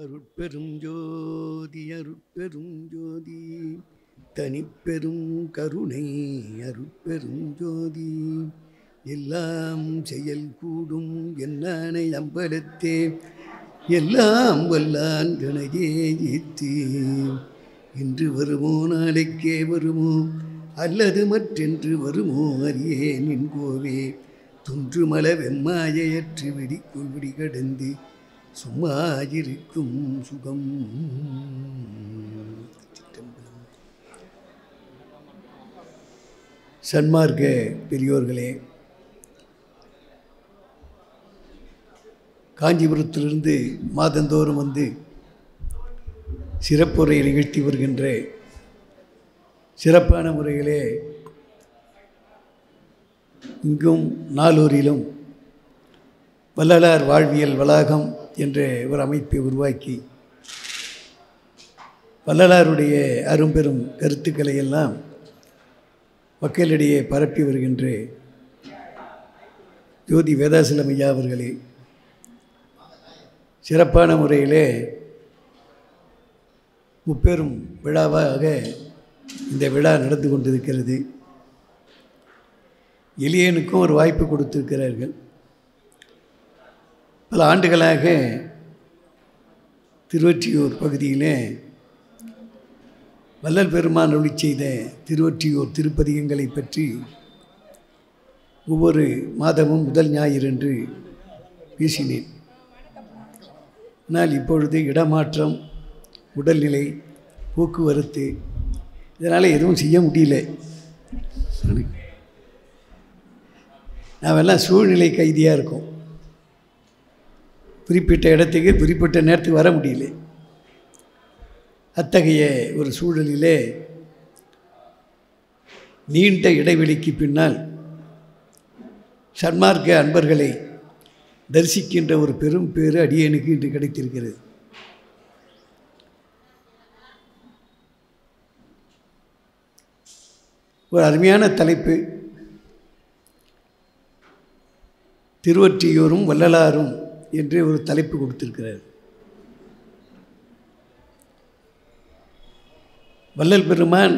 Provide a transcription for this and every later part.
அருட்பெரும் ஜோதி அருட்பெரும் ஜோதி. தனிப்பெரும் கருணை அருட்பெரும் ஜோதி. எல்லாம் செயல் கூடும் என்னானை அம்பலத்தே. எல்லாம் வல்லான் கணையே ஏத்து இன்று வருமோ நாளைக்கே வருமோ? அல்லது மற்றென்று வருமோ? அறியே நின் கோவே. துன்றுமல வெம்மாயையற்று வெடிக்குள் விடி கடந்து சும்மா இருக்கும் சுகம் சன்மார்க்க பெரியோர்களே காஞ்சிபுரத்திலிருந்து மாதந்தோறும் வந்து சிறப்புரை நிகழ்த்தி வருகின்ற சிறப்பான முறையிலே இங்கும் நாளூரிலும் வள்ளலார் வாழ்வியல் வளாகம் என்ற ஒரு அமைப்பை உருவாக்கி வள்ளலாருடைய அரும்பெரும் கருத்துக்களை எல்லாம் மக்களிடையே பரப்பி வருகின்ற ஜோதி வேதாசலம் ஐயா அவர்களே சிறப்பான முறையிலே முப்பெரும் விழாவாக இந்த விழா நடந்து கொண்டிருக்கிறது. எளியனுக்கும் ஒரு வாய்ப்பு கொடுத்திருக்கிறார்கள். பல ஆண்டுகளாக திருவொற்றியூர் பகுதியிலே வல்லல் பெருமான் ஒளி செய்த திருவொற்றியூர் திருப்பதிகங்களை பற்றி ஒவ்வொரு மாதமும் முதல் ஞாயிறன்று பேசினேன். ஆனால் இப்பொழுது இடமாற்றம் உடல்நிலை போக்குவரத்து இதனால் எதுவும் செய்ய முடியல. நாமெல்லாம் சூழ்நிலை கைதியாக இருக்கோம். குறிப்பிட்ட இடத்துக்கு குறிப்பிட்ட நேரத்துக்கு வர முடியல. அத்தகைய ஒரு சூழலிலே நீண்ட இடைவெளிக்கு பின்னால் சன்மார்க்க அன்பர்களை தரிசிக்கின்ற ஒரு பெரும் பேறு அடியனுக்கு இன்று கிடைத்திருக்கிறது. ஒரு அருமையான தலைப்பு. திருவற்றியூரும் வள்ளலாரும் என்று ஒரு தலைப்பு கொடுத்திருக்கிறார். வல்லல் பெருமான்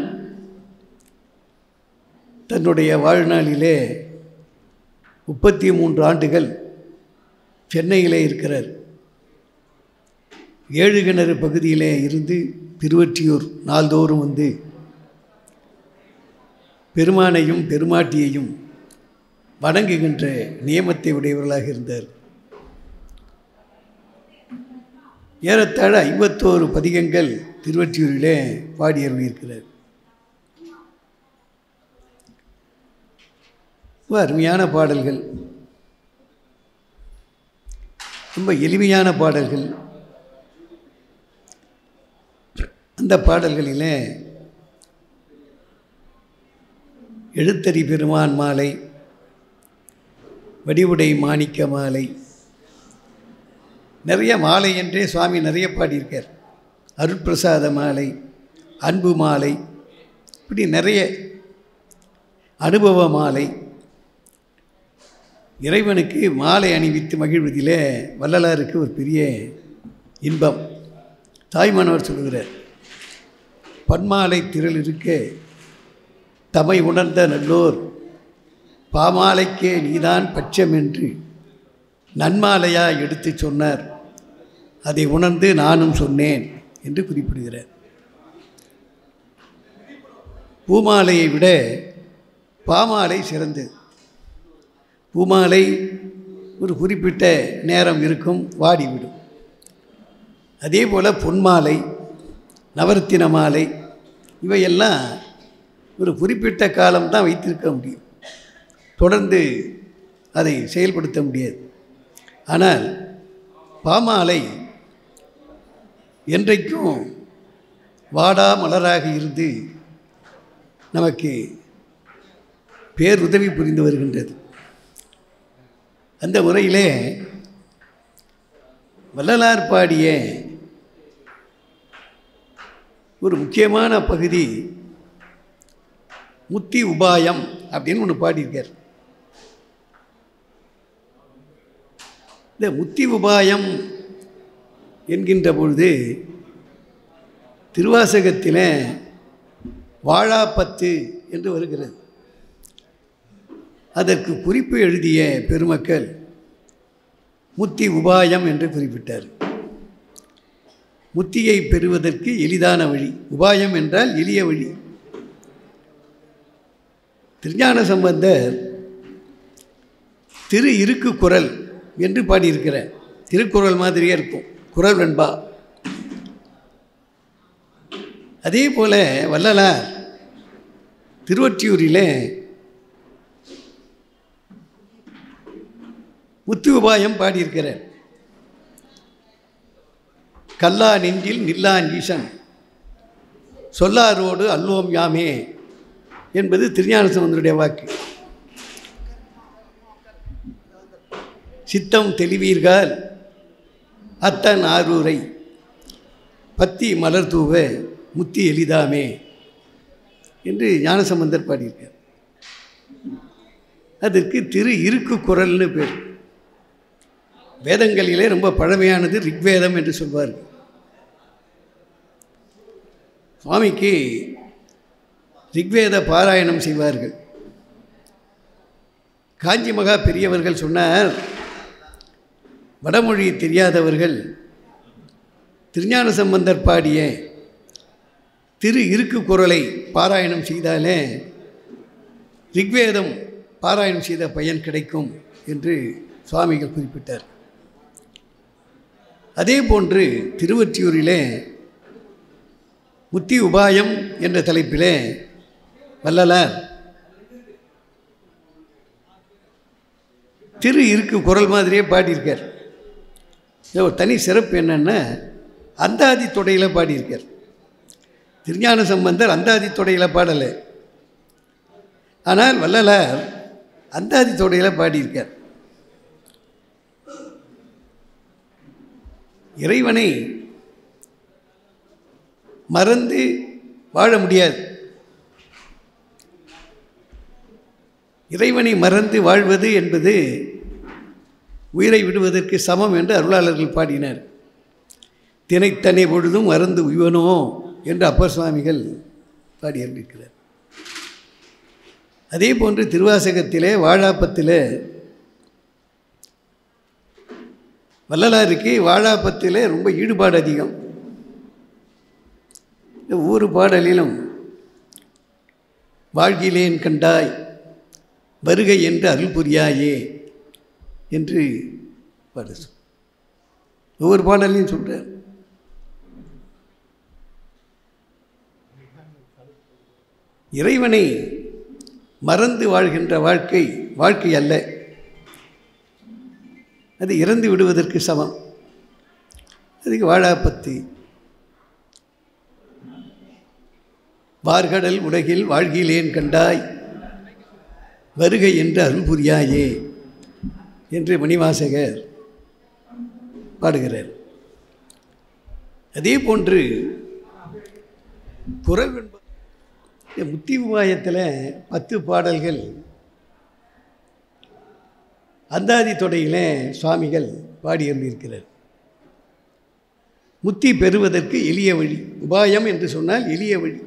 தன்னுடைய வாழ்நாளிலே முப்பத்தி மூன்று ஆண்டுகள் சென்னையிலே இருக்கிறார். ஏழு கிணறு பகுதியிலே இருந்து திருவற்றியூர் நாள்தோறும் வந்து பெருமானையும் பெருமாட்டியையும் வணங்குகின்ற நியமத்தை உடையவர்களாக இருந்தார். ஏறத்தாழ ஐம்பத்தோரு பதிகங்கள் திருவற்றியூரிலே பாடியருளியிருக்கிறார் ரொம்ப அருமையான பாடல்கள். ரொம்ப எளிமையான பாடல்கள். அந்த பாடல்களிலே எழுத்தறி பெருமான் மாலை வடிவுடை மாணிக்க மாலை நிறைய மாலை என்றே சுவாமி நிறைய பாடியிருக்கார். அருட்பிரசாத மாலை அன்பு மாலை இப்படி நிறைய அனுபவ மாலை. இறைவனுக்கு மாலை அணிவித்து மகிழ்வதிலே வள்ளலாருக்கு ஒரு பெரிய இன்பம். தாய்மானவர் சொல்கிறார் பன்மாலை திரள் இருக்க தமை உணர்ந்த நல்லோர் பாமாலைக்கே நீதான் பட்சம் என்று நன்மாலையாக எடுத்து சொன்னார். அதை உணர்ந்து நானும் சொன்னேன் என்று குறிப்பிடுகிறார். பூமாலையை விட பாமாலை சிறந்தது. பூமாலை ஒரு குறிப்பிட்ட நேரம் இருக்கும் வாடிவிடும். அதே போல் பொன்மாலை நவரத்தின மாலை இவையெல்லாம் ஒரு குறிப்பிட்ட காலம்தான் வைத்திருக்க முடியும். தொடர்ந்து அதை செயல்படுத்த முடியாது. ஆனால் பாமாலை என்றைக்கும் வாடா மலராக இருந்து நமக்கு பேருதவி புரிந்து வருகின்றது. அந்த முறையிலே வள்ளலார் பாடிய ஒரு முக்கியமான பகுதி முத்தி உபாயம் அப்படின்னு ஒன்று பாடியிருக்கார். இந்த முத்தி உபாயம் என்கின்ற பொழுது திருவாசகத்தில் வாழாப்பத்து என்று வருகிறது. அதற்கு குறிப்பு எழுதிய பெருமக்கள் முத்தி உபாயம் என்று குறிப்பிட்டார். முத்தியை பெறுவதற்கு எளிதான வழி. உபாயம் என்றால் எளிய வழி. திருஞான சம்பந்தர் திரு இருக்கு குரல் என்று பாடியிருக்கிற திருக்குறள் மாதிரியே இருக்கும். குரல் வெண்பா. அதே போல வள்ளலார் திருவொற்றியூரில் முத்து உபாயம் பாடியிருக்கிறார். கல்லா நெஞ்சில் நில்லான் ஈசன் சொல்லாரோடு அல்லோம் யாமே என்பது திருஞான சம்பந்தருடைய வாக்கு. சித்தம் தெளிவீர்கள். அத்தன் ஆரூரை பத்தி மலர் தூவ முத்தி எளிதாமே என்று ஞானசம்பந்தர் பாடியிருக்கார். அதற்கு திரு இருக்கு குரல்னு பேர். வேதங்களிலே ரொம்ப பழமையானது ரிக்வேதம் என்று சொல்வார் சுவாமிக்கு ரிக்வேத பாராயணம் செய்வார்கள். காஞ்சி மகா பெரியவர்கள் சொன்னார் வடமொழி தெரியாதவர்கள் திருஞான சம்பந்தர் பாடிய திரு இருக்கு குரலை பாராயணம் செய்தாலே ரிக்வேதம் பாராயணம் செய்த பயன் கிடைக்கும் என்று சுவாமிகள் குறிப்பிட்டார். அதே போன்று திருவற்றியூரிலே முத்தி உபாயம் என்ற தலைப்பிலே வல்லலார் திரு இருக்கு குரல் மாதிரியே பாடியிருக்கார். இது ஒரு தனி சிறப்பு என்னென்னா அந்தாதி தொடையில் பாடியிருக்கார். திருஞான சம்பந்தர் அந்தாதி தொடையில் பாடலை. ஆனால் வள்ளலார் அந்தாதி தொடையில் பாடியிருக்கார். இறைவனை மறந்து வாழ முடியாது. இறைவனை மறந்து வாழ்வது என்பது உயிரை விடுவதற்கு சமம் என்று அருளாளர்கள் பாடினார். தினைத்தனை பொழுதும் மறந்து உய்வனோ என்று அப்பர் சுவாமிகள் பாடியிருக்கிறார் அதே போன்று திருவாசகத்திலே வாழாப்பத்தில் வள்ளலாருக்கு வாழாப்பத்தில் ரொம்ப ஈடுபாடு அதிகம். ஒவ்வொரு பாடலிலும் வாழ்கிலேன் கண்டாய் வருகை என்று அருள் புரியாயே என்று பாடு ஒவ்வொரு பாடலையும் சொல்கிறேன் இறைவனை மறந்து வாழ்கின்ற வாழ்க்கை வாழ்க்கை அல்ல. அது இறந்து விடுவதற்கு சமம். அதுக்கு வாழாப்பத்தி. வார்கடல் உலகில் வாழ்கிலேன் கண்டாய். வருகை என்று அருள் புரியாயே. என்று மணிவாசகர் பாடுகிறார். அதே போன்று குரல் முத்தி உபாயத்தில் பத்து பாடல்கள் அந்தாதி தொடையில் சுவாமிகள் பாடியிருந்திருக்கிறார் முத்தி பெறுவதற்கு எளிய வழி. உபாயம் என்று சொன்னால் எளிய வழி.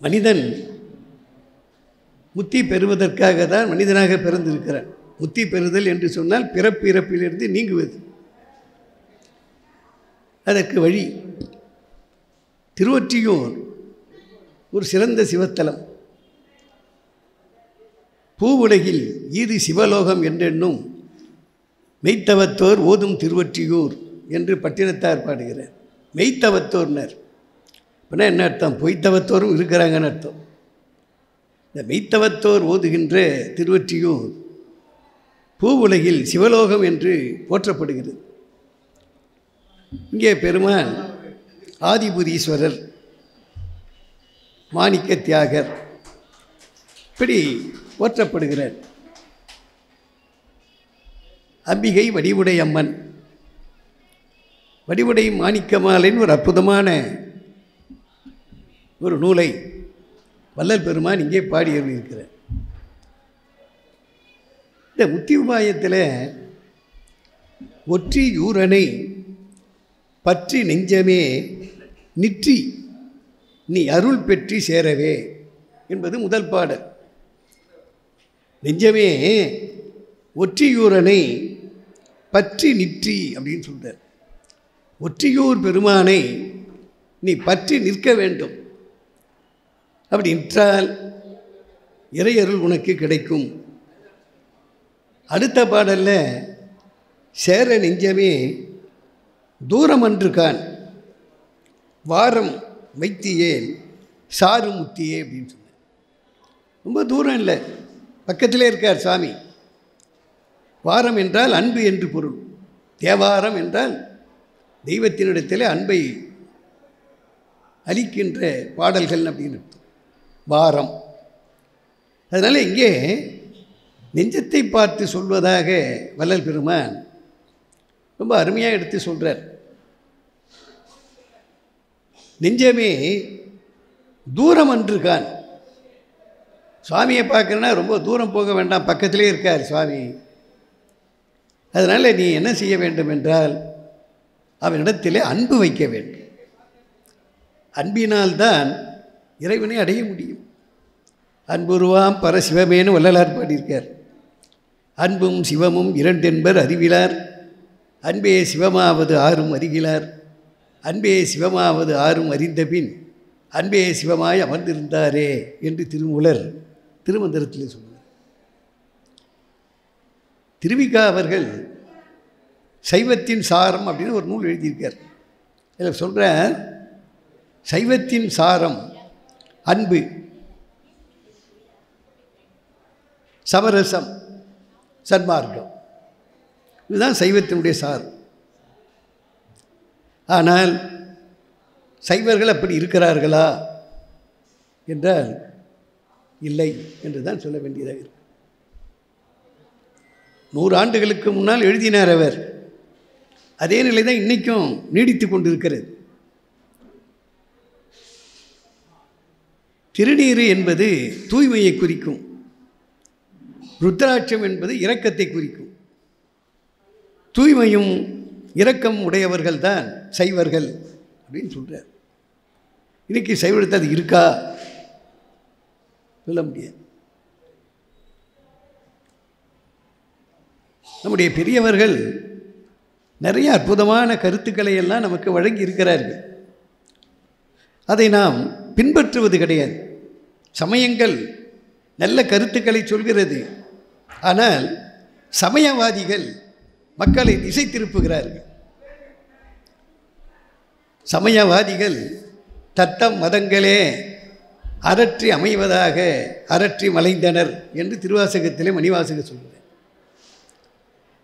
மனிதன் முத்தி பெறுவதற்காக தான் மனிதனாக பிறந்திருக்கிறான். முத்தி பெறுதல் என்று சொன்னால் பிறப்பு இறப்பிலிருந்து நீங்குவது. அதற்கு வழி திருவொற்றியூர் ஒரு சிறந்த சிவத்தலம். பூ உலகில் ஈது சிவலோகம் என்றென்னும் மெய்த்தவத்தோர் ஓதும் திருவொற்றியூர் என்று பட்டினத்தார் பாடுகிறார். மெய்த்தவத்தோர்னர். அப்படின்னா என்ன அர்த்தம்? பொய்த்தவத்தோரும் இருக்கிறாங்கன்னு அர்த்தம். இந்த மெய்த்தவத்தோர் ஓதுகின்ற திருவொற்றியூர் பூவுலகில் சிவலோகம் என்று போற்றப்படுகிறது. இங்கே பெருமான் ஆதிபுரீஸ்வரர் மாணிக்க தியாகர் இப்படி போற்றப்படுகிறார். அம்பிகை வடிவுடை அம்மன் வடிவுடை மாணிக்கமாலின் ஒரு அற்புதமான ஒரு நூலை வள்ளல் பெருமான் இங்கே பாடி இருக்கிறார். இந்த முத்தி உபாயத்தில் ஒற்றி யூரனை பற்றி நெஞ்சமே நிற்றி நீ அருள் பெற்றி சேரவே என்பது முதல் பாடல். நெஞ்சமே ஒற்றியூரனை பற்றி நிற்றி அப்படின்னு சொல்கிறார் ஒற்றியூர் பெருமானை நீ பற்றி நிற்க வேண்டும். அப்படி என்றால் இறையருள் உனக்கு கிடைக்கும். அடுத்த பாடலில் சேர நெஞ்சமே தூரம் அன்று கான் வாரம் வைத்தியேன் சாரு முத்தியே அப்படின்னு சொன்னேன் ரொம்ப தூரம் இல்லை. பக்கத்திலே இருக்கார் சாமி. வாரம் என்றால் அன்பு என்று பொருள். தேவாரம் என்றால் தெய்வத்தினிடத்தில் அன்பை அளிக்கின்ற பாடல்கள் அப்படின்னு வாரம் அதனால் இங்கே நெஞ்சத்தை பார்த்து சொல்வதாக வள்ளல் பெருமான் ரொம்ப அருமையாக எடுத்து சொல்கிறார் நெஞ்சமே தூரம் அன்று கான் சுவாமியை பார்க்குறேன்னா ரொம்ப தூரம் போக வேண்டாம் பக்கத்திலே இருக்கார் சுவாமி. அதனால் நீ என்ன செய்ய வேண்டும் என்றால் அவனிடத்திலே அன்பு வைக்க வேண்டும். அன்பினால்தான் இறைவனை அடைய முடியும். அன்புருவாம் பரசிவமேனு வள்ளலார் பாடியிருக்கார். அன்பும் சிவமும் இரண்டென்பர் அறிவிலார். அன்பே சிவமாவது ஆறும் அறிகிறார் அன்பே சிவமாவது ஆறும் அறிந்த பின் அன்பே சிவமாய் அமர்ந்திருந்தாரே என்று திருமூலர் திருமந்திரத்தில் சொன்னார். திருவிகா அவர்கள் சைவத்தின் சாரம் அப்படின்னு ஒரு நூல் எழுதியிருக்கார். இதில் சொல்கிற சைவத்தின் சாரம் அன்பு. சமரசம். சன்மார்க்கம். இதுதான் சைவத்தினுடைய சார். ஆனால் சைவர்கள் அப்படி இருக்கிறார்களா என்றால் இல்லை என்று தான் சொல்ல வேண்டியதாக இருக்கு. நூறு ஆண்டுகளுக்கு முன்னால் எழுதினார் அவர். அதே நிலை தான் இன்றைக்கும் நீடித்து கொண்டிருக்கிறது. திருநீறு என்பது தூய்மையை குறிக்கும். ருத்ராட்சம் என்பது இரக்கத்தை குறிக்கும். தூய்மையும் இரக்கம் உடையவர்கள் தான் சைவர்கள் அப்படின்னு சொல்கிறார் இன்னைக்கு சைவத்தில் அது இருக்கா? சொல்ல முடியாது. நம்முடைய பெரியவர்கள் நிறைய அற்புதமான கருத்துக்களை எல்லாம் நமக்கு வழங்கி இருக்கிறார்கள் அதை நாம் பின்பற்றுவது கிடையாது. சமயங்கள் நல்ல கருத்துக்களை சொல்கிறது. ஆனால் சமயவாதிகள் மக்களை திசை திருப்புகிறார்கள். சமயவாதிகள் தத்தம் மதங்களே அரற்றி அமைவதாக அரற்றி மலைந்தனர் என்று திருவாசகத்திலே மணிவாசக சொல்கிறார்.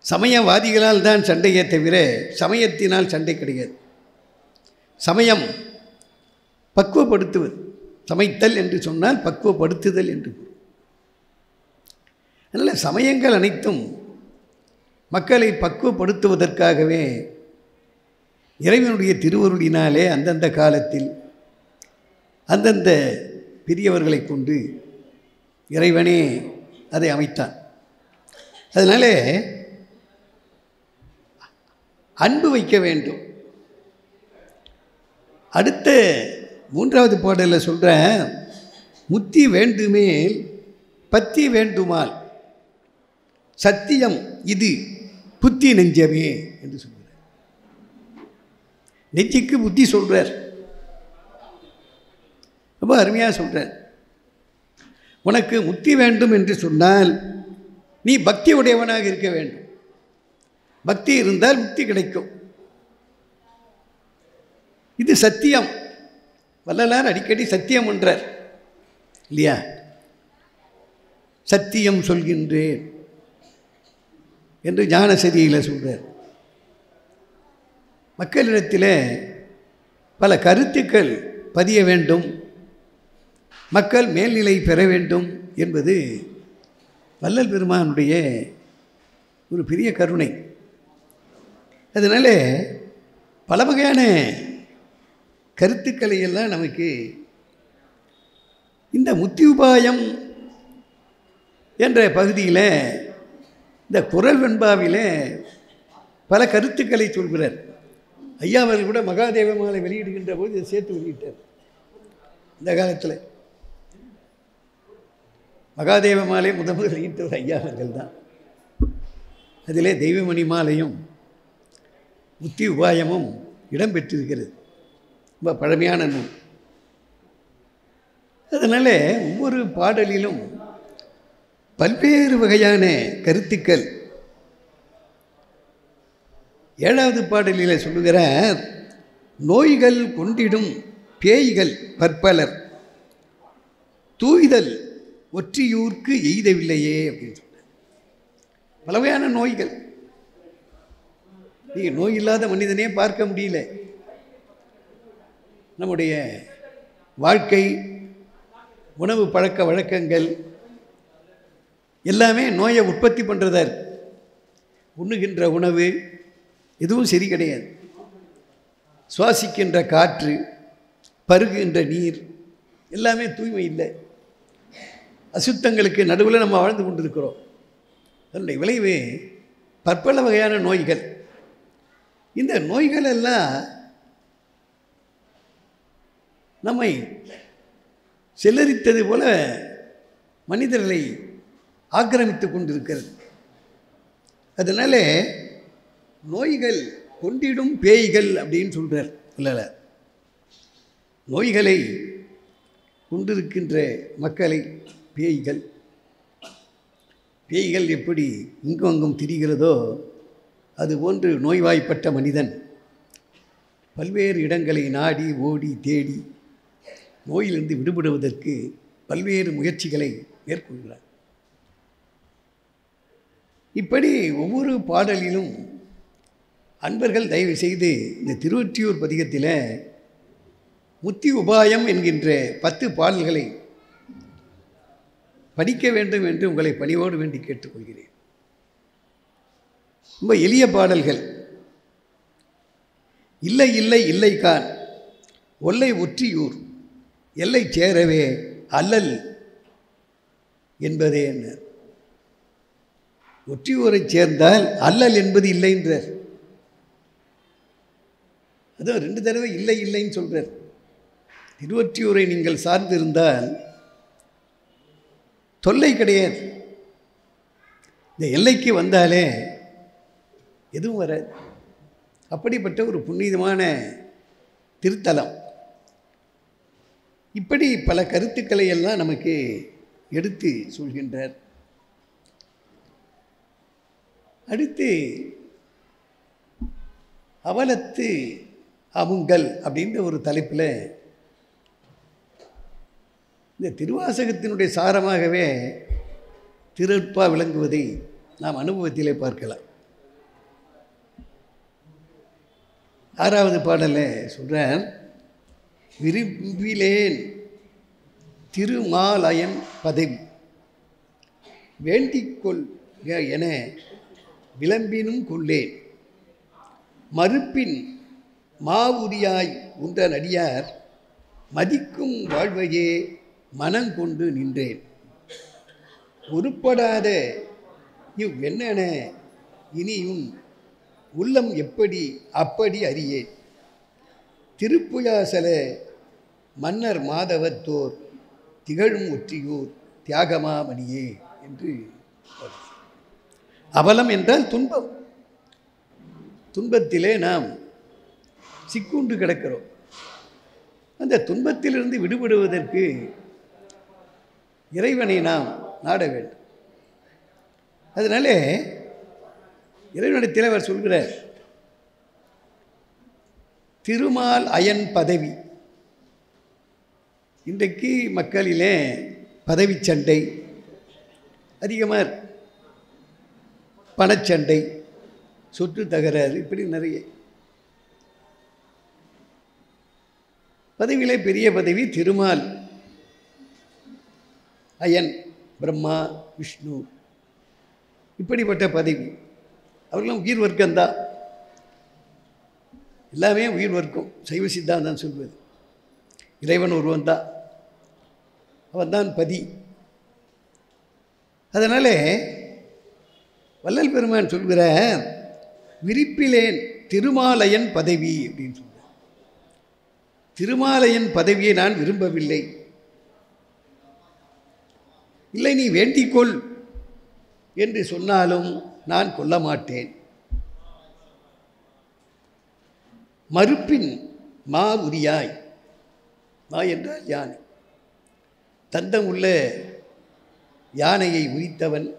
சமயவாதிகளால் தான் சண்டையே தவிர சமயத்தினால் சண்டை கிடையாது. சமயம் பக்குவப்படுத்துவது. சமைத்தல் என்று சொன்னால் பக்குவப்படுத்துதல் என்று அதனால் சமயங்கள் அனைத்தும் மக்களை பக்குவப்படுத்துவதற்காகவே இறைவனுடைய திருவருளினாலே அந்தந்த காலத்தில் அந்தந்த பெரியவர்களை கொண்டு இறைவனே அதை அமைத்தான். அதனால் அன்பு வைக்க வேண்டும். அடுத்த மூன்றாவது பாடலில் சொல்கிறேன் முத்தி வேண்டுமேல் பத்தி வேண்டுமால் சத்தியம் இது புத்தி நெஞ்சமே என்று சொல்கிறார் நெஞ்சுக்கு புத்தி சொல்கிறார் ரொம்ப அருமையாக சொல்கிறார் உனக்கு முத்தி வேண்டும் என்று சொன்னால் நீ பக்தி உடையவனாக இருக்க வேண்டும். பக்தி இருந்தால் முக்தி கிடைக்கும். இது சத்தியம். வள்ளலார் அடிக்கடி சத்தியம் என்றார். இல்லையா? சத்தியம் சொல்கின்றேன் என்று ஞானசதியில் சொல்கிறார் மக்களிடத்தில் பல கருத்துக்கள் பதிய வேண்டும். மக்கள் மேல்நிலை பெற வேண்டும் என்பது வள்ளல் பெருமானுடைய ஒரு பெரிய கருணை. அதனால் பல வகையான கருத்துக்களை எல்லாம் நமக்கு இந்த முத்தி உபாயம் என்ற பகுதியில் இந்த குரல் வெண்பாவிலே பல கருத்துக்களை சொல்கிறார். ஐயா அவர்கள் கூட மகாதேவ மாலை வெளியிடுகின்ற போது இதை சேர்த்து வெளியிட்டார். இந்த காலத்தில் மகாதேவ மாலை முத முதல் வெளியிட்டவர் ஐயா அவர்கள் தான். அதிலே தெய்வமணி மாலையும் முத்தி உபாயமும் இடம்பெற்றிருக்கிறது ரொம்ப பழமையான நூல். அதனால் ஒவ்வொரு பாடலிலும் பல்வேறு வகையான கருத்துக்கள். ஏழாவது பாடலில் சொல்லுகிறார் நோய்கள் கொண்டிடும் பேய்கள் பற்பலர். தூய்தல் ஒற்றியூர்க்கு எய்தவில்லையே அப்படின்னு சொன்னார் பல வகையான நோய்கள். நீங்கள் நோய் இல்லாத மனிதனே பார்க்க முடியல. நம்முடைய வாழ்க்கை உணவு பழக்க வழக்கங்கள் எல்லாமே நோயை உற்பத்தி பண்ணுறதா உண்ணுகின்ற உணவு எதுவும் சரி கிடையாது. சுவாசிக்கின்ற காற்று பருகுகின்ற நீர் எல்லாமே தூய்மை இல்லை. அசுத்தங்களுக்கு நடுவில் நம்ம வாழ்ந்து கொண்டிருக்கிறோம். அதனுடைய விளைவு பற்பல வகையான நோய்கள். இந்த நோய்கள் எல்லாம் நம்மை செல்லரித்தது போல மனிதர்களை ஆக்கிரமித்து கொண்டிருக்கிறது. அதனால் நோய்கள் கொண்டிடும் பேய்கள் அப்படின்னு சொல்கிறார் இல்லை நோய்களை கொண்டிருக்கின்ற மக்களை பேய்கள். பேய்கள் எப்படி இங்கும் அங்கும் திரிகிறதோ அதுபோன்று நோய்வாய்ப்பட்ட மனிதன். பல்வேறு இடங்களை நாடி ஓடி தேடி நோயிலிருந்து விடுபடுவதற்கு பல்வேறு முயற்சிகளை மேற்கொள்கிறார். இப்படி ஒவ்வொரு பாடலிலும் அன்பர்கள் தயவு செய்து இந்த திருவொற்றியூர் பதிகத்தில் முத்தி உபாயம் என்கின்ற பத்து பாடல்களை படிக்க வேண்டும் என்று உங்களை பணிவோடு வேண்டி கேட்டுக்கொள்கிறேன். ரொம்ப எளிய பாடல்கள். இல்லை இல்லை இல்லை கான் ஒல்லை ஒற்றியூர். எல்லை சேரவே அல்லல் என்பதே என்ன? ஒற்றியூரைச் சேர்ந்தால் அல்லல் என்பது இல்லை என்றார். அதுவும் ரெண்டு தடவை இல்லை இல்லைன்னு சொல்கிறார் திருவொற்றியூரை நீங்கள் சார்ந்திருந்தால் தொல்லை கிடையாது. இந்த எல்லைக்கு வந்தாலே எதுவும் வராது. அப்படிப்பட்ட ஒரு புண்ணியமான திருத்தலம். இப்படி பல கருத்துக்களை எல்லாம் நமக்கு எடுத்து சொல்கின்றார். அடுத்து அவலத்து அவுங்கள் அப்படின்ற ஒரு தலைப்பில் இந்த திருவாசகத்தினுடைய சாரமாகவே திருப்பா விளங்குவதை நாம் அனுபவத்திலே பார்க்கலாம். ஆறாவது பாடலில் சொல்கிறேன் விரும்பிலேன் திருமாலயன் பதவி வேண்டிக்கொள் என விளம்பினும் கொள்ளேன். மறுப்பின் மாவுரியாய் உன்ற நடியார் மதிக்கும் வாழ்வையே மனங்கொண்டு நின்றேன். உருப்படாத இவ்வென்னென இனியும் உள்ளம் எப்படி அப்படி அறியேன். திருப்புயாசல மன்னர் மாதவத்தோர் திகழும் ஒற்றியூர் தியாகமாமணியே என்று அவலம் என்றால் துன்பம். துன்பத்திலே நாம் சிக்குண்டு கிடக்கிறோம். அந்த துன்பத்திலிருந்து விடுபடுவதற்கு இறைவனை நாம் நாட வேண்டும். அதனாலே இறைவனிடத்தில் அவர் சொல்கிறார் திருமால் அயன் பதவி. இன்றைக்கு மக்களிலே பதவி சண்டை அதிகமாக பணச்சண்டை சொத்து தகராறு இப்படி நிறைய. பதவியிலே பெரிய பதவி திருமால் அயன் பிரம்மா விஷ்ணு. இப்படிப்பட்ட பதவி. அவர்களும் உயிர் வர்க்கம்தான். எல்லாமே உயிர் வர்க்கம். சைவ சித்தாந்தம் சொல்வது. இறைவன் ஒருவன் தான். அவன் தான் பதி. அதனாலே வள்ளல் பெருமான் சொல்கிற விரிப்பிலேன் திருமாலயன் பதவி அப்படின்னு சொன்னார் திருமாலயன் பதவியை நான் விரும்பவில்லை. இல்லை நீ வேண்டிக்கொள் என்று சொன்னாலும் நான் கொல்ல மாட்டேன் மறுப்பின் மா உரியாய். மா என்றால் யானை. தந்தம் உள்ள யானையை உரித்தவன்.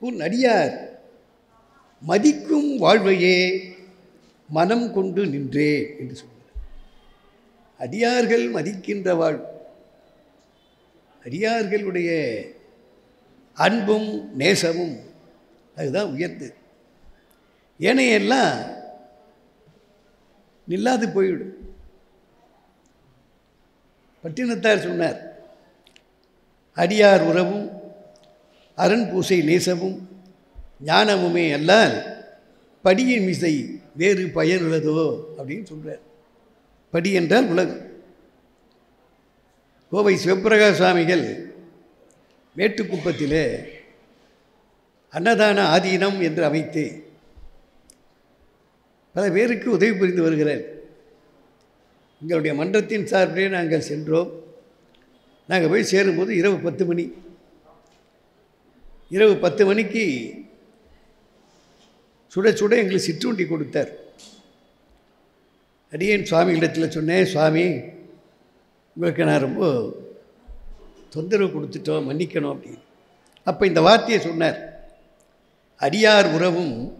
உன் அடியார் மதிக்கும் வாழ்வையே மனம் கொண்டு நின்றே என்று சொல்கிறார். அடியார்கள் மதிக்கின்ற வாழ் அடியார்களுடைய அன்பும் நேசமும் அதுதான் உயர்ந்தது. ஏனையெல்லாம் நில்லாது போய்விடும். பட்டினத்தார் சொன்னார் அடியார் உறவும் அரண் பூசை நேசமும் ஞானமுமே அல்லால் படியின் மிசை வேறு பயனுள்ளதோ அப்படின்னு சொல்கிறார் படி என்றால் உலகம். கோவை சிவபிரகாஷ் சுவாமிகள் மேட்டுக்குப்பத்திலே அன்னதான ஆதீனம் என்று அமைத்து பல பேருக்கு உதவி புரிந்து வருகிறார் எங்களுடைய மன்றத்தின் சார்பிலே நாங்கள் சென்றோம். நாங்கள் போய் சேரும்போது இரவு பத்து மணி. இரவு பத்து மணிக்கு சுட சுட எங்களுக்கு சிற்றுண்டி கொடுத்தார். அடியேன் சுவாமிகளிடத்தில் சொன்னேன் சுவாமி உங்களுக்கு நான் ரொம்ப தொந்தரவு கொடுத்துட்டோம் மன்னிக்கணும் அப்படின்னு. அப்போ இந்த வார்த்தையை சொன்னார். அடியார் உறவும்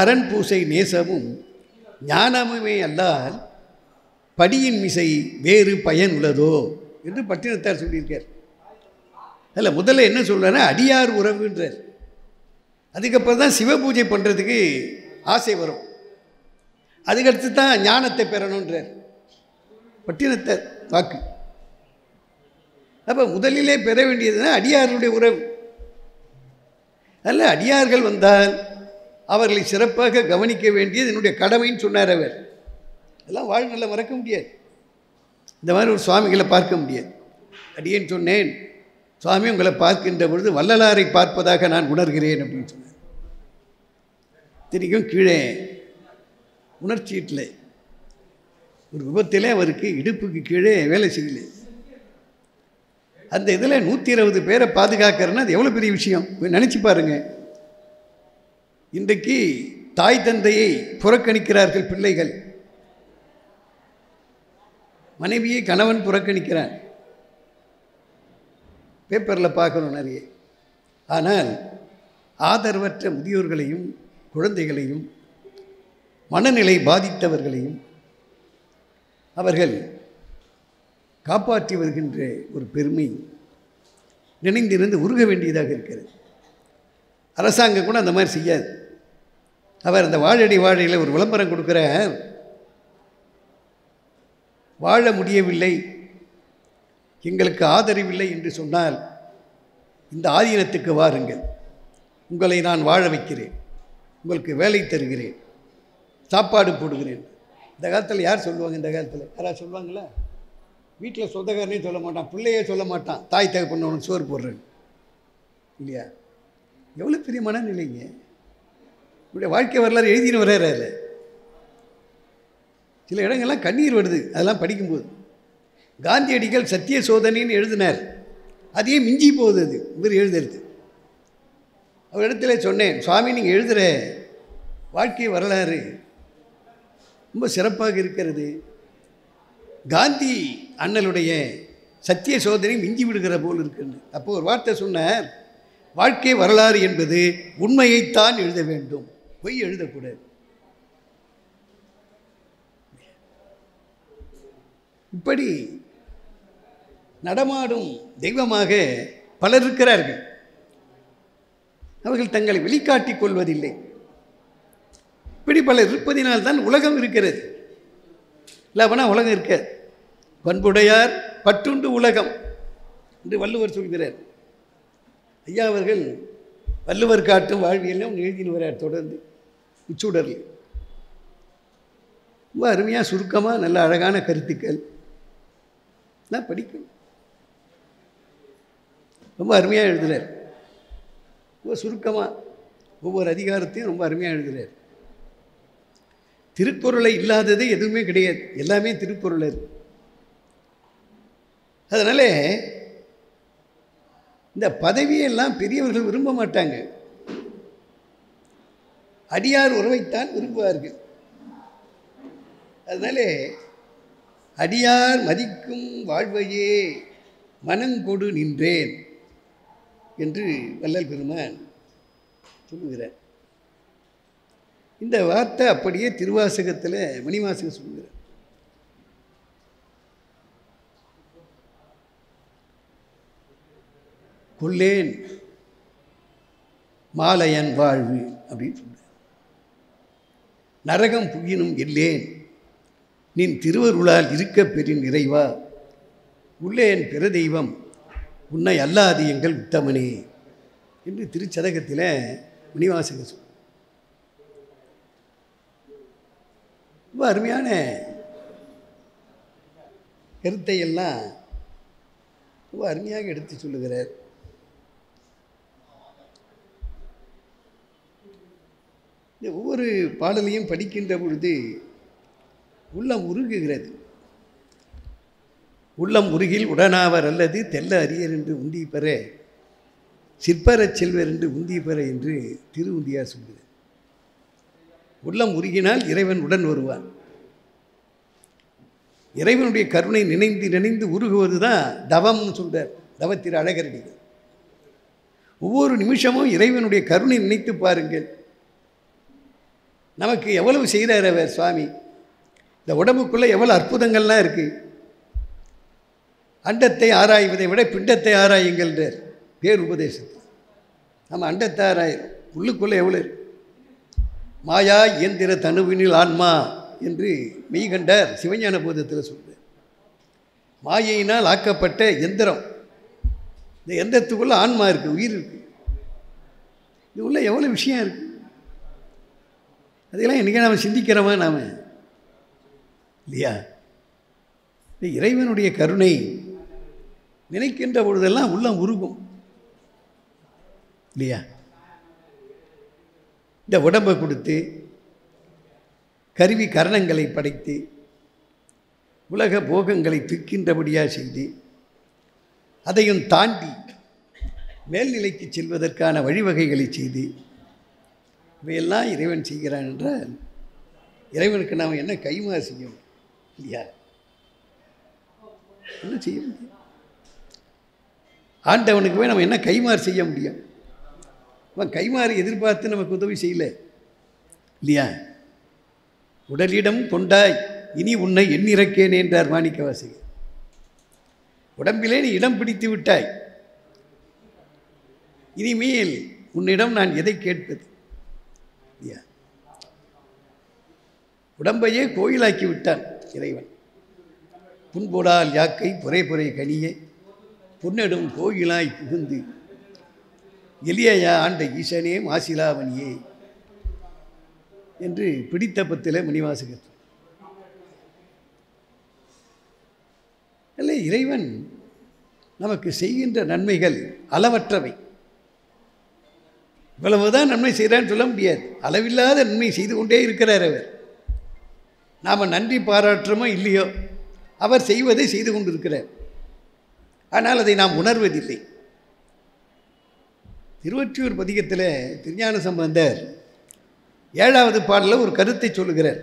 அரண் பூசை நேசமும் ஞானமுமே அல்லால் படியின் மிசை வேறு பயன் உள்ளதோ என்று பட்டினத்தார் சொல்லியிருக்கார். அதில் முதல்ல என்ன சொல்கிறாருன்னா அடியார் உறவுன்றார். அதுக்கப்புறம் தான் சிவபூஜை பண்ணுறதுக்கு ஆசை வரும். அதுக்கடுத்து தான் ஞானத்தை பெறணுன்றார். பட்டினத்தார் வாக்கு. அப்போ முதலிலே பெற வேண்டியதுன்னா அடியாருடைய உறவு. அதில் அடியார்கள் வந்தால் அவர்களை சிறப்பாக கவனிக்க வேண்டியது என்னுடைய கடமைன்னு சொன்னார் அவர். அதெல்லாம் வாழ்நாளில் மறக்க முடியாது. இந்த மாதிரி ஒரு சுவாமிகளை பார்க்க முடியாது. அடியேன்னு சொன்னேன் சுவாமி உங்களை பார்க்கின்ற பொழுது வள்ளலாரை பார்ப்பதாக நான் உணர்கிறேன் அப்படின்னு சொன்னேன் திரிக்கும் கீழே உணர்ச்சியிட்டில் ஒரு விபத்தில் அவருக்கு இடுப்புக்கு கீழே வேலை செய்யலை. அந்த இதில் நூற்றி இருபது பேரை பாதுகாக்கிறேன்னா அது எவ்வளோ பெரிய விஷயம்? நினச்சி பாருங்கள் இன்றைக்கு தாய் தந்தையை புறக்கணிக்கிறார்கள் பிள்ளைகள். மனைவியை கணவன் புறக்கணிக்கிறான் பேப்பரில் பார்க்கணும் நிறைய. ஆனால் ஆதரவற்ற முதியோர்களையும் குழந்தைகளையும் மனநிலை பாதித்தவர்களையும் அவர்கள் காப்பாற்றி வருகின்ற ஒரு பெருமை நினைந்திருந்து உருக வேண்டியதாக இருக்கிறது. அரசாங்கம் கூட அந்த மாதிரி செய்யாது. அவர் அந்த வாழடி வாழையில் ஒரு விளம்பரம் கொடுக்குற வாழ முடியவில்லை. எங்களுக்கு ஆதரவில்லை என்று சொன்னால் இந்த ஆதீனத்துக்கு வாருங்கள். உங்களை நான் வாழ வைக்கிறேன். உங்களுக்கு வேலை தருகிறேன். சாப்பாடு போடுகிறேன். இந்த காலத்தில் யார் சொல்லுவாங்க இந்த காலத்தில்? யாராவது சொல்லுவாங்களா? வீட்டில் சொந்தக்காரனே சொல்ல மாட்டான் பிள்ளையே சொல்ல மாட்டான். தாய் தகப்பண்ணவனுக்கு சோறு போடுறேன். இல்லையா? எவ்வளோ பெரிய மனநிலைங்க. இப்படி வாழ்க்கை வரலாறு எழுதின்னு வர்றாரு அதில். சில இடங்கள்லாம் கண்ணீர் வருது அதெல்லாம் படிக்கும்போது. காந்தியடிகள் சத்திய சோதனைன்னு எழுதினார். அதையே மிஞ்சி போகுது அது இவர் எழுதுறது. அவர் இடத்துல சொன்னேன் சுவாமி நீங்கள் எழுதுகிற வாழ்க்கை வரலாறு ரொம்ப சிறப்பாக இருக்கிறது. காந்தி அண்ணலுடைய சத்திய சோதனை மிஞ்சி விடுகிற போல் இருக்குன்னு. அப்போ ஒரு வார்த்தை சொன்னார் வாழ்க்கை வரலாறு என்பது உண்மையைத்தான் எழுத வேண்டும். பொய் எழுதக்கூடாது. இப்படி நடமாடும் தெய்வமாக பலர் இருக்கிறார்கள். அவர்கள் தங்களை வெளிக்காட்டிக் கொள்வதில்லை. இப்படி பலர் இருப்பதினால்தான் உலகம் இருக்கிறது. இல்லாமனா உலகம் இருக்காது. பண்புடையார் பற்றுண்டு உலகம் என்று வள்ளுவர் சொல்கிறார். ஐயா அவர்கள் வள்ளுவர் காட்டும் வாழ்வியல்னு ஒன்று எழுதின்னு வரார் தொடர்ந்து. உச்சூடரில் ரொம்ப அருமையாக சுருக்கமாக நல்ல அழகான கருத்துக்கள். நான் படிக்கணும். ரொம்ப அருமையாக எழுதுகிறார் ரொம்ப சுருக்கமாக ஒவ்வொரு அதிகாரத்தையும் ரொம்ப அருமையாக எழுதுகிறார் திருக்குறளை இல்லாதது எதுவுமே கிடையாது. எல்லாமே திருக்குறள் இருக்கு அதனால் இந்த பதவியெல்லாம் பெரியவர்கள் விரும்ப மாட்டாங்க. அடியார் உறவைத்தான் விரும்புவார்கள். அதனாலே அடியார் மதிக்கும் வாழ்வையே மனங்கொடு நின்றேன் என்று வள்ளல் பெருமான் சொல்லுகிறார். இந்த வார்த்தை அப்படியே திருவாசகத்தில் மணிவாசகம் சொல்லுகிறார். கொல்லேன் மாலையன் வாழ்வு அப்படின்னு நரகம் புகினும் இல்லேன். நின் திருவருளால் இருக்க பெறின் நிறைவா உள்ளேன் பிற தெய்வம் உன்னை அல்லாது எங்கள் உத்தமனே என்று திருச்சதகத்தில் மணிவாசகர் சொல். ரொம்ப அருமையான கருத்தை எல்லாம் ரொம்ப அருமையாக எடுத்து சொல்லுகிறார். இந்த ஒவ்வொரு பாடலையும் படிக்கின்ற பொழுது உள்ளம் உருகுகிறது. உள்ளம் உருகில் உடனாவர் அல்லது தெல்ல அரியர் என்று உந்தி பெற சிற்பரச் செல்வர் என்று உந்தி பெற என்று திரு உந்தியார் சொல்கிறது உள்ளம் உருகினால் இறைவன் உடன் வருவான். இறைவனுடைய கருணை நினைந்து நினைந்து உருகுவது தான் தவம்னு சொல்கிறார் தவத்திரு அழகரடிகள். ஒவ்வொரு நிமிஷமும் இறைவனுடைய கருணை நினைத்து பாருங்கள். நமக்கு எவ்வளவு செய்கிறார் அவர் சுவாமி? இந்த உடம்புக்குள்ளே எவ்வளோ அற்புதங்கள்லாம் இருக்குது அண்டத்தை ஆராய்வதை விட பிண்டத்தை ஆராயுங்கள்ன்றார். பேர் உபதேசத்தில். நம்ம அண்டத்தை ஆராயிரும் உள்ளுக்குள்ளே எவ்வளோ இருக்கு? மாயா இயந்திர தனுவினில் ஆன்மா என்று மெய்கண்டார் சிவஞான போதத்தில் சொல்கிறார் மாயையினால் ஆக்கப்பட்ட எந்திரம். இந்த எந்திரத்துக்குள்ளே ஆன்மா இருக்குது உயிர் இருக்குது இது உள்ள எவ்வளோ விஷயம் இருக்குது அதையெல்லாம் என்றைக்கா நாம் சிந்திக்கிறோமா நாம்? இல்லையா? இந்த இறைவனுடைய கருணை நினைக்கின்ற பொழுதெல்லாம் உள்ளம் உருகும். இல்லையா? இந்த உடம்பை கொடுத்து கருவி கரணங்களை படைத்து உலக போகங்களை துக்கின்றபடியாக செய்து அதையும் தாண்டி மேல்நிலைக்கு செல்வதற்கான வழிவகைகளை செய்து இவையெல்லாம் இறைவன் செய்கிறான் என்றால் இறைவனுக்கு நாம் என்ன கைமாறு செய்யணும்? இல்லையா? என்ன செய்ய முடியும் ஆண்டவனுக்கு போய் நம்ம என்ன கைமாறு செய்ய முடியும்? அவன் கைமாறு எதிர்பார்த்து நமக்கு உதவி செய்யலை. இல்லையா? உடலிடம் கொண்டாய் இனி உன்னை எண்ணிறக்கேன் என்றார் மாணிக்கவாசிகள் உடம்பிலே நீ இடம் பிடித்து விட்டாய். இனிமேல் உன்னிடம் நான் எதை கேட்பது இல்லையா உடம்பையே கோயிலாக்கி விட்டான் இறைவன். புண்போடால் யாக்கை புரை புரை கனியே புன்னெடும் கோயிலாய் புகுந்து எளியா ஆண்ட ஈசனே மாசிலாவணியே என்று பிடித்த பத்தில் மணிவாசகர் இல்லை இறைவன் நமக்கு செய்கின்ற நன்மைகள் அளவற்றவை. இவ்வளவுதான் நன்மை செய்கிறான்னு சொல்ல முடியாது. அளவில்லாத நன்மை செய்து கொண்டே இருக்கிறார் அவர். நாம் நன்றி பாராட்டுறோமோ இல்லையோ? அவர் செய்வதை செய்து கொண்டிருக்கிறார். ஆனால் அதை நாம் உணர்வதில்லை. திருவற்றியூர் பதிகத்தில் திருஞான சம்பந்தர் ஏழாவது பாடலில் ஒரு கருத்தை சொல்லுகிறார்.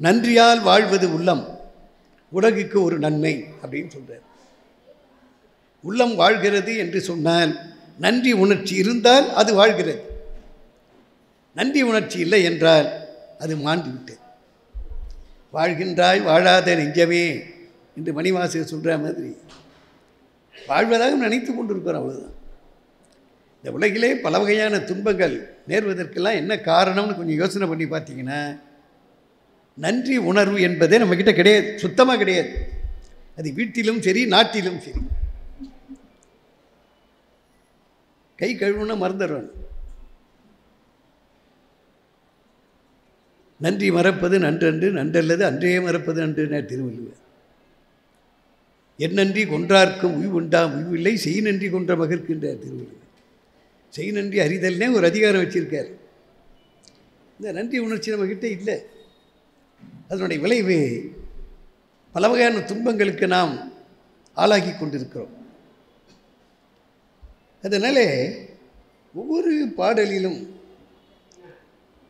நன்றியால் வாழ்வது உள்ளம் உலகுக்கு ஒரு நன்மை அப்படின்னு சொல்கிறார் உள்ளம் வாழ்கிறது என்று சொன்னால் நன்றி உணர்ச்சி இருந்தால் அது வாழ்கிறது. நன்றி உணர்ச்சி இல்லை என்றால் அது மாண்டுவிட்டது. வாழ்கின்றாய் வாழாத நெஞ்சமே என்று மணிவாசகர் சொல்கிற மாதிரி. வாழ்வதாக நினைத்து கொண்டிருக்கிறோம் அவ்வளோதான் இந்த உலகிலே பல வகையான துன்பங்கள் நேர்வதற்கெல்லாம் என்ன காரணம்னு கொஞ்சம் யோசனை பண்ணி பார்த்தீங்கன்னா நன்றி உணர்வு என்பதே நம்மக்கிட்ட கிடையாது சுத்தமாக கிடையாது. அது வீட்டிலும் சரி நாட்டிலும் சரி. கை கழுவுனா மறந்துடுறோம் நன்றி மறப்பது நன்றன்று நன்றல்லது அன்றே மறப்பது அன்று திருவள்ளுவர். என் நன்றி கொன்றார்க்கும் உய்வுண்டாம் உய்வில்லை செய் நன்றி கொன்ற மகிழ்கின்றார் திருவள்ளுவர். செய் நன்றி அறிதல்னே ஒரு அதிகாரம் வச்சுருக்கார். இந்த நன்றி உணர்ச்சி நம்மக்கிட்ட இல்லை. அதனுடைய விளைவு பல வகையான துன்பங்களுக்கு நாம் ஆளாகி கொண்டிருக்கிறோம். அதனால் ஒவ்வொரு பாடலிலும்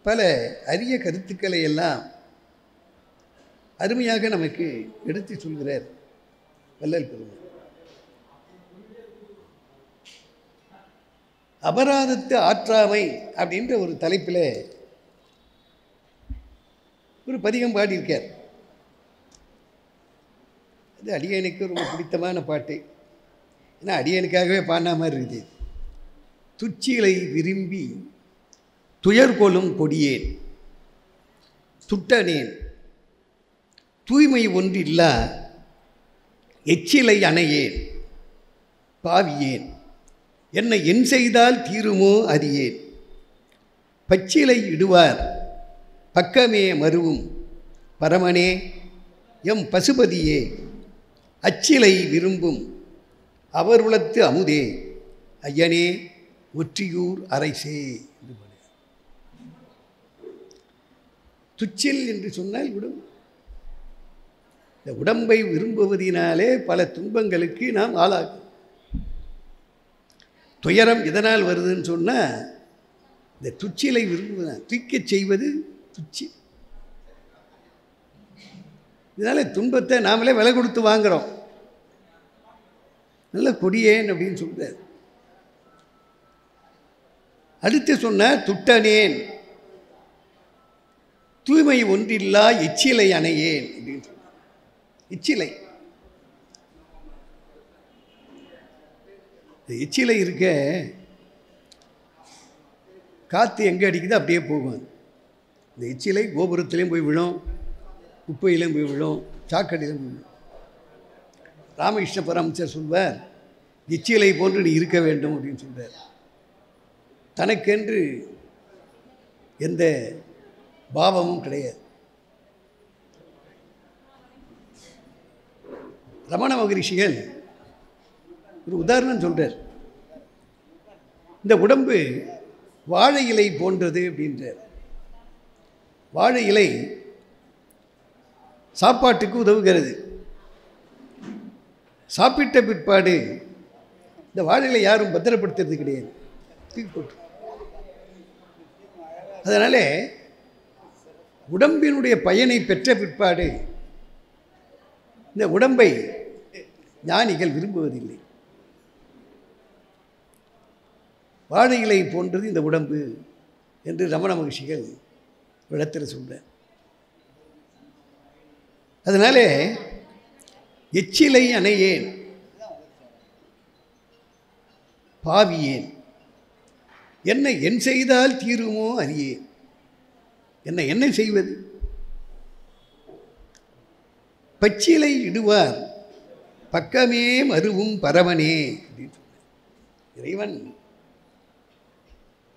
பல அரிய கருத்துக்களை எல்லாம் அருமையாக நமக்கு எடுத்து சொல்கிறார் வள்ளல் பெருமை அபராதத்து ஆற்றாமை அப்படின்ற ஒரு தலைப்பில் ஒரு பதிகம் பாடியிருக்கார். அது அடியனுக்கு ரொம்ப பிடித்தமான பாட்டு. ஏன்னா அடியனுக்காகவே பாடின மாதிரி இருக்குது. துச்சிகளை விரும்பி துயர்கொலும் கொடியேன். துட்டனேன். தூய்மை ஒன்றில்லா எச்சிலை அணையேன். பாவியேன். என்னை என் செய்தால் தீருமோ அறியேன். பச்சிலை இடுவார் பக்கமே மருவும். பரமனே எம் பசுபதியே அச்சிலை விரும்பும். அவர் உளத்து அமுதே ஐயனே ஒற்றியூர் அரைசே என்று பாடுகிறார். துச்சில் என்று சொன்னால் உடம்பு. இந்த உடம்பை விரும்புவதினாலே பல துன்பங்களுக்கு நாம் ஆளாகும். துயரம் இதனால் வருதுன்னு சொன்னால் இந்த துச்சிலை விரும்புவதான் துய்க்கச் செய்வது துச்சி. இதனால் துன்பத்தை நாமளே விலை கொடுத்து வாங்குகிறோம் நல்ல கொடியேன் அப்படின்னு சொல்கிறார் அடுத்து சொன்ன துட்டனேன். தூய்மை ஒன்றில்லா எச்சிலை அணையேன் அப்படின்னு எச்சிலை இந்த எச்சிலை இருக்க காற்று எங்கே அடிக்குதோ அப்படியே போகும் இந்த எச்சிலை கோபுரத்துலேயும் போய் விழும் குப்பையிலையும் போய் விழும் சாக்கடையிலும் போய் விழும். ராமகிருஷ்ண பரமச்சர் சொல்வார் எச்சிலை போன்று நீ இருக்க வேண்டும் அப்படின்னு சொல்கிறார் தனக்கென்று எந்த பாவமும் கிடையாது. ரமண மகரிஷிகள் ஒரு உதாரணம் சொல்கிறார் இந்த உடம்பு வாழை இலை போன்றது அப்படின்றார். வாழை இலை சாப்பாட்டுக்கு உதவுகிறது. சாப்பிட்ட பிற்பாடு இந்த வாழை இலை யாரும் பத்திரப்படுத்துறது கிடையாது. தூக்கி போட்டு அதனால் உடம்பினுடைய பயனை பெற்ற பிற்பாடு இந்த உடம்பை ஞானிகள் விரும்புவதில்லை. வாழை இலை போன்றது இந்த உடம்பு என்று ரமண மகிழ்ச்சிகள் இடத்தில் சொல்கிறார் அதனாலே எச்சிலை அணையேன் பாவியேன். என்னை என் செய்தால் தீருமோ அறியேன் என்ன என்ன செய்வது? பச்சிலை இடுவார். பக்கமே மருவும் பரவனே அப்படின்னு இறைவன்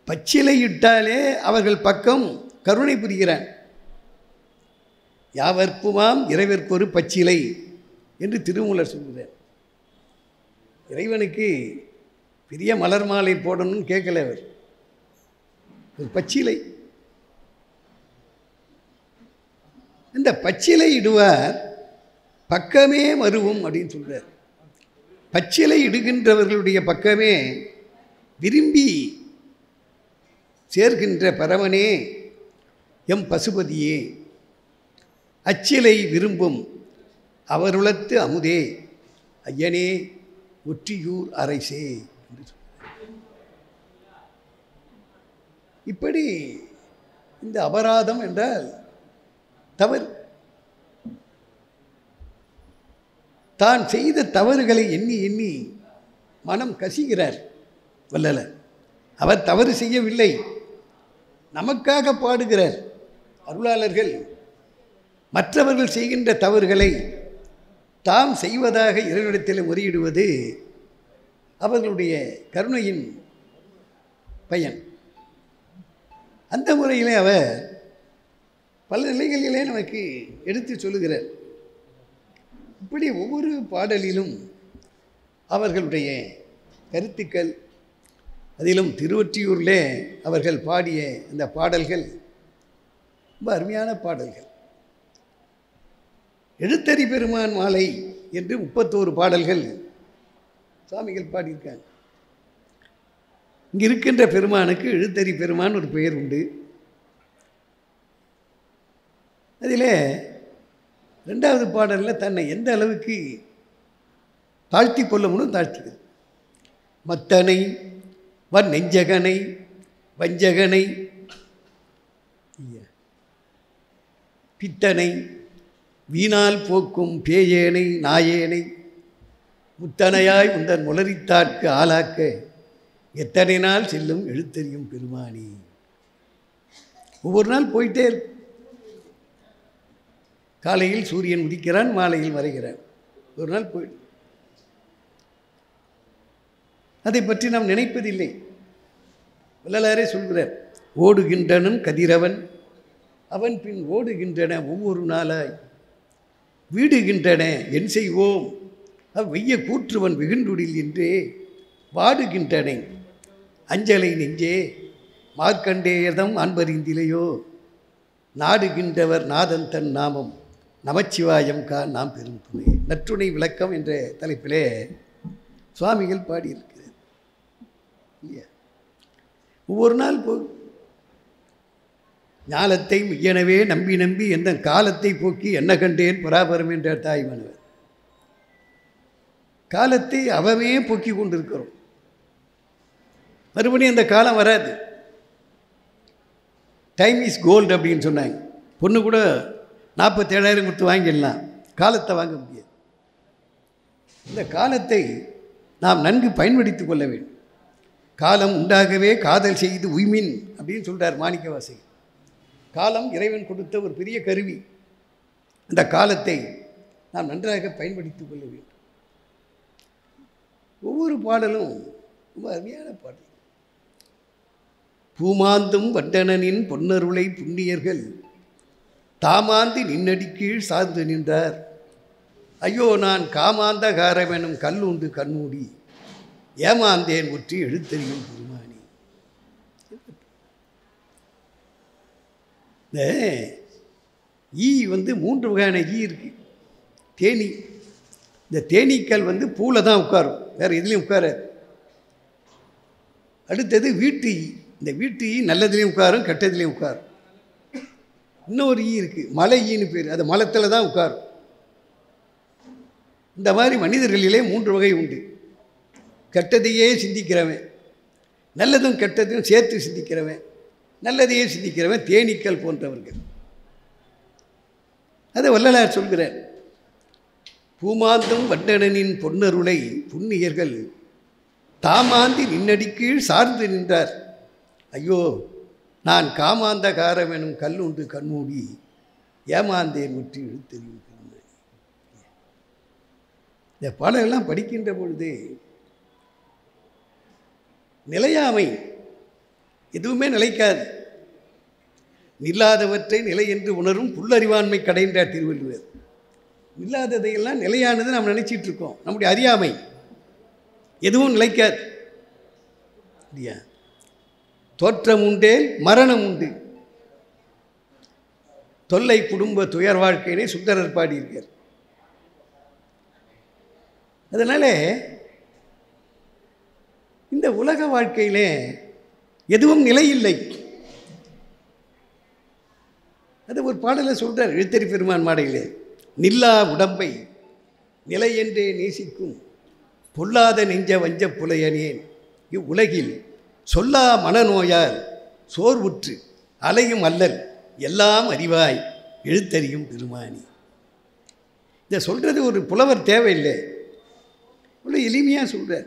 பச்சிலை இட்டாலே அவர்கள் பக்கம் கருணை புரிகிறான். யாவர்க்குமாம் இறைவர்க்கொரு பச்சிலை என்று திருமூலர் சொல்கிறார். இறைவனுக்கு பெரிய மலர் மாலை போடணும்னு கேட்கல அவர். ஒரு பச்சிலை. இந்த பச்சிலை இடுவார் பக்கமே மருவும் அப்படின்னு சொல்கிறார் பச்சிலை இடுகின்றவர்களுடைய பக்கமே விரும்பி சேர்கின்ற பரவனே எம் பசுபதியே அச்சிலை விரும்பும் அவருளத்து அமுதே ஐயனே ஒற்றியூர் அரைசே என்று இப்படி இந்த அபராதம் என்றால் தவறு. தான் செய்த தவறுகளை எண்ணி எண்ணி மனம் கசிகிறார் வல்லல அவர் தவறு செய்யவில்லை. நமக்காக பாடுகிறார். அருளாளர்கள் மற்றவர்கள் செய்கின்ற தவறுகளை தாம் செய்வதாக இறைவனிடத்தில் முறையிடுவது அவர்களுடைய கருணையின் பயன். அந்த முறையிலே அவர் பல நிலைகளிலே நமக்கு எடுத்து சொல்லுகிறார். இப்படி ஒவ்வொரு பாடலிலும் அவர்களுடைய கருத்துக்கள் அதிலும் திருவொற்றியூரில் அவர்கள் பாடிய அந்த பாடல்கள் ரொம்ப அருமையான பாடல்கள். எழுத்தறி பெருமான் மாலை என்று முப்பத்தோரு பாடல்கள் சாமிகள் பாடியிருக்காங்க. இங்கே இருக்கின்ற பெருமானுக்கு எழுத்தறி பெருமான் ஒரு பெயர் உண்டு. அதில் ரெண்டாவது பாடலில் தன்னை எந்த அளவுக்கு தாழ்த்தி கொள்ள முடியும் தாழ்த்திக்கிறது மத்தனை வன் நெஞ்சகனை வஞ்சகனை பித்தனை வீணால் போக்கும் பேயேனை நாயேனை முத்தனையாய் உந்தன் முளரித்தாட்கு ஆளாக்க எத்தனை நாள் செல்லும் எழுத்தறியும் பெருமானி. ஒவ்வொரு நாள் போயிட்டே இருக்கும் காலையில் சூரியன் உதிக்கிறான் மாலையில் வரைகிறான். ஒரு நாள் போயிடும் அதை பற்றி நாம் நினைப்பதில்லை. வள்ளலாரே சொல்கிறார் ஓடுகின்றனன் கதிரவன் அவன் பின் ஓடுகின்றன ஒவ்வொரு நாளாய். வீடுகின்றன என் செய்வோம். வெய்ய கூற்றுவன் வெகுண்டுடில் என்றே வாடுகின்றன. அஞ்சலை நெஞ்சே மார்க்கண்டேயதம் அன்பறிந்திலையோ. நாடுகின்றவர் நாதன் தன் நாமம். நமச்சிவாயம் கா நாம் பெரும் துணை. நற்றுணை விளக்கம் என்ற தலைப்பிலே சுவாமிகள் பாடியிருக்கிறார். இல்லையா? ஒவ்வொரு நாள் போ ஞாலத்தை மெய்யனவே நம்பி நம்பி எந்த காலத்தை போக்கி என்ன கண்டேன் பராபரம் என்ற தாய்மனவர் காலத்தை அவமே போக்கி கொண்டிருக்கிறோம். மறுபடியும் அந்த காலம் வராது. டைம் இஸ் கோல்டு அப்படின்னு சொன்னாங்க. பொண்ணு கூட நாற்பத்தேழாயிரம் கொடுத்து வாங்கிடலாம். காலத்தை வாங்க முடியாது. இந்த காலத்தை நாம் நன்கு பயன்படுத்திக் கொள்ள வேண்டும். காலம் உண்டாகவே காதல் செய்து உய்மின் அப்படின்னு சொல்கிறார் மாணிக்கவாசகர். காலம் இறைவன் கொடுத்த ஒரு பெரிய கருவி. அந்த காலத்தை நாம் நன்றாக பயன்படுத்திக் கொள்ள வேண்டும். ஒவ்வொரு பாடலும் ரொம்ப அருமையான பாடல். பூமாந்தும் வண்டனனின் பொன்னருளை புண்ணியர்கள் தாமாந்து நின்னடி கீழ் சார்ந்து நின்றார். ஐயோ நான் காமாந்தகாரம் எனும் கல்லுண்டு கண்மூடி. ஏமாந்தேன் ஒற்றி எழுத்தறியும் பெருமானி இந்த ஈ வந்து மூன்று வகையான ஈ இருக்கு. தேனி. இந்த தேனீக்கள் வந்து பூவில் தான் உட்காரும். வேறு எதுலேயும் உட்காராது. அடுத்தது வீட்டு ஈ. இந்த வீட்டு ஈ நல்லதுலேயும் உட்காரும் கெட்டதுலேயும் உட்காரும். இன்னொரு ஈ இருக்குது மலை ஈன்னு பேர். அது மலத்தில் தான் உட்காரும். இந்த மாதிரி மனிதர்களிலே மூன்று வகை உண்டு. கெட்டதையே சிந்திக்கிறவன் நல்லதும் கெட்டதையும் சேர்த்து சிந்திக்கிறவன் நல்லதையே சிந்திக்கிறவன் தேனீக்கள் போன்றவர்கள். அதை வல்லலார் சொல்கிறார். பூமாந்தும் வண்டனனின் பொன்னருளை புண்ணியர்கள் தாமாந்தி நின்னடிக்கீழ் சார்ந்து நின்றார். ஐயோ நான் காமாந்தகாரம் எனும் கல்லுண்டு கண்மூடி ஏமாந்தே முற்றி இழுத்தெறியும் இந்த பாடலெல்லாம் படிக்கின்ற பொழுது நிலையாமை எதுவுமே நிலைக்காது. நில்லாதவற்றை நிலை என்று உணரும் புல்லறிவாண்மை கடைன்றார் திருவள்ளுவர். இல்லாததையெல்லாம் நிலையானது நாம் நினைச்சிட்டு இருக்கோம் நம்முடைய அறியாமை எதுவும் நிலைக்காது. இல்லையா? தோற்றம் உண்டேல் மரணம் உண்டு. தொல்லை குடும்ப துயர் வாழ்க்கையினை சுந்தரர் பாடியிருக்கார் அதனால் இந்த உலக வாழ்க்கையிலே எதுவும் நிலையில்லை. அது ஒரு பாடலை சொல்கிறார் எழுத்தறி பெருமான் மாடையிலே நில்லா உடம்பை நிலை என்றே நேசிக்கும் பொல்லாத நெஞ்ச வஞ்ச புலையனேன் இவ்வுலகில் சொல்லா மனநோயால் சோர்வுற்று அலையும் அல்லல் எல்லாம் அறிவாய் எழுத்தறியும் பெருமானி. இதை சொல்கிறது ஒரு புலவர் தேவையில்லை. இவ்வளோ எளிமையாக சொல்கிறார்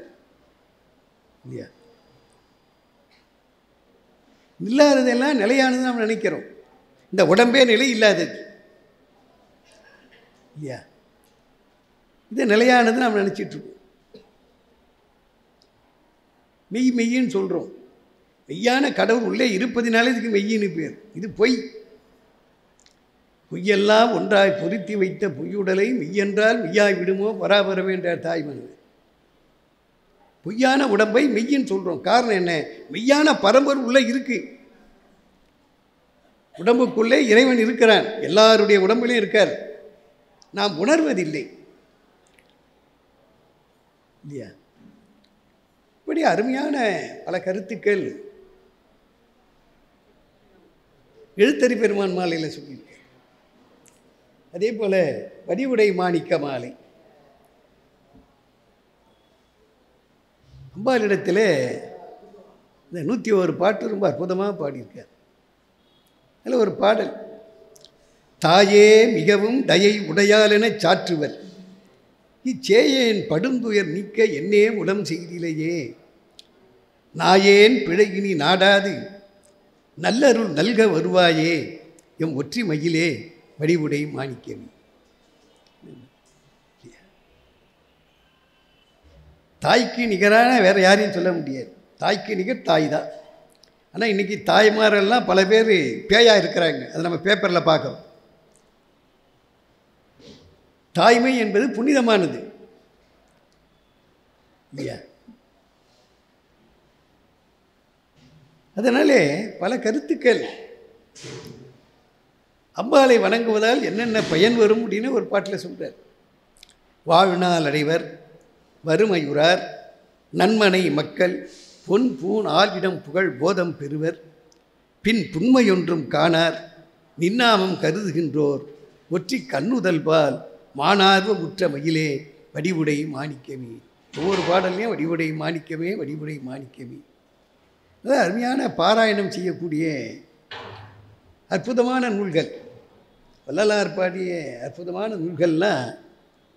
இல்லையா? இல்லாததெல்லாம் நிலையானது நாம் நினைக்கிறோம். இந்த உடம்பே நிலை இல்லாதது. இல்லையா? இது நிலையானது நாம் நினச்சிட்ருக்கோம் மெய் மெய்யின்னு சொல்கிறோம் மெய்யான கடவுள் உள்ளே இருப்பதினாலே இதுக்கு மெய்யின்னு பேர். இது பொய். பொய்யெல்லாம் ஒன்றாய் பொருத்தி வைத்த பொய்யுடலை மெய்யென்றால் மெய்யாய் விடுமோ? பராபரம் என்றார் தாய் மனுவர் பொய்யான உடம்பை மெய்யின்னு சொல்கிறோம் காரணம் என்ன? மெய்யான பரம்பர் உள்ளே இருக்குது உடம்புக்குள்ளே இறைவன் இருக்கிறான். எல்லாருடைய உடம்புலையும் இருக்கார். நாம் உணர்வதில்லை. இல்லையா? இப்படி அருமையான பல கருத்துக்கள் எழுத்தறி பெருமான் மாலையில் சொல்லியிருக்கேன். அதே போல் வடிவுடை மாணிக்க மாலை. அம்பாளிடத்தில் இந்த நூற்றி ஒரு பாட்டு ரொம்ப அற்புதமாக பாடியிருக்கார். அதில் ஒரு பாடல் தாயே மிகவும் தயை உடையாலென சாற்றுவர். இச்சேயேன் படுந்துயர் நீக்க என்னே உடம் செய்திலேயே. நாயேன் பிழையினி நாடாது. நல்லருள் நல்க வருவாயே எம் ஒற்றி மயிலே வடிவுடை மாணிக்கவி தாய்க்கு நிகரான வேறு யாரையும் சொல்ல முடியாது. தாய்க்கு நிகர் தாய் தான் ஆனால் இன்றைக்கி தாய்மாரெல்லாம் பல பேர் பேயாக இருக்கிறாங்க. அதை நம்ம பேப்பரில் பார்க்குறோம். தாய்மை என்பது புனிதமானது. இல்லையா? அதனாலே பல கருத்துக்கள். அம்பாளை வணங்குவதால் என்னென்ன பயன் வரும் அப்படின்னு ஒரு பாட்டில் சொல்கிறார் வாழ்நாள் அடைவர் வறுமையுறார் நன்மனை மக்கள் பொன் பூன் ஆளிடம் புகழ் போதம் பெறுவர். பின் புண்மையொன்றும் காணார் நின்னாமம் கருதுகின்றோர் ஒற்றி கண்ணுதல்பால் மானார்வ உற்ற மயிலே வடிவுடை மாணிக்கமே. ஒவ்வொரு பாடல்லையும் வடிவுடை மாணிக்கமே வடிவுடை மாணிக்கமே. அதாவது அருமையான பாராயணம் செய்யக்கூடிய அற்புதமான நூல்கள். வள்ளலார் பாடிய அற்புதமான நூல்கள்லாம்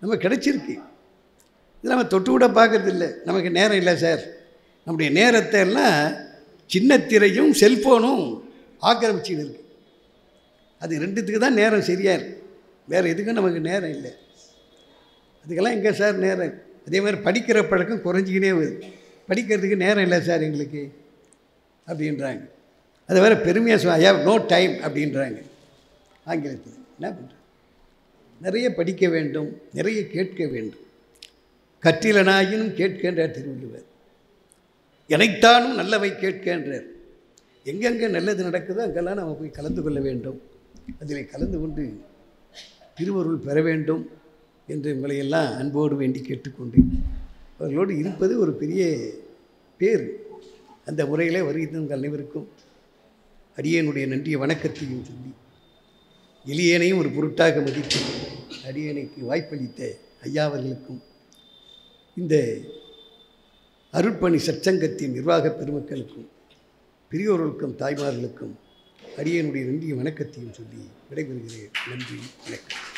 நம்ம கிடைச்சிருக்கு. இது நம்ம தொட்டு கூட பார்க்கறதில்ல. நமக்கு நேரம் இல்லை சார். நம்முடைய நேரத்தை எல்லாம் சின்ன திரையும் செல்ஃபோனும் ஆக்கிரமிச்சுன்னு இருக்கு. அது ரெண்டுத்துக்கு தான் நேரம் சரியாக இருக்குது வேறு எதுக்கும் நமக்கு நேரம் இல்லை. அதுக்கெல்லாம் எங்கே சார் நேரம்? அதே மாதிரி படிக்கிற பழக்கம் குறைஞ்சிக்கினே வருது. படிக்கிறதுக்கு நேரம் இல்லை சார் எங்களுக்கு. அப்படின்றாங்க. அது வேறு பெருமையாக சொல் ஐ ஹவ் நோ டைம் அப்படின்றாங்க. ஆங்கிலத்தில் என்ன பண்ணுறது நிறைய படிக்க வேண்டும் நிறைய கேட்க வேண்டும். கற்றிலனாயினும் கேட்கின்றார் திருவள்ளுவர். எனைத்தானும் நல்லவை கேட்கின்றார். எங்கெங்கே நல்லது நடக்குதோ அங்கெல்லாம் நம்ம போய் கலந்து கொள்ள வேண்டும். அதில் கலந்து கொண்டு திருவருள் பெற வேண்டும் என்று உங்களையெல்லாம் அன்போடு வேண்டி கேட்டுக்கொண்டு அவர்களோடு இருப்பது ஒரு பெரிய பேர் அந்த உரையிலே வருகிறது உங்கள் அனைவருக்கும் அடியனுடைய நன்றிய வணக்கத்தையும் சொல்லி எளியனையும் ஒரு பொருட்டாக மதித்து அடியனுக்கு வாய்ப்பளித்த ஐயா அவர்களுக்கும் இந்த அருட்பணி சச்சங்கத்தின் நிர்வாக பெருமக்களுக்கும் பெரியோர்களுக்கும் தாய்மார்களுக்கும் அடியனுடைய நன்றிய வணக்கத்தையும் சொல்லி விடைபெறுகிறேன். நன்றி வணக்கம்.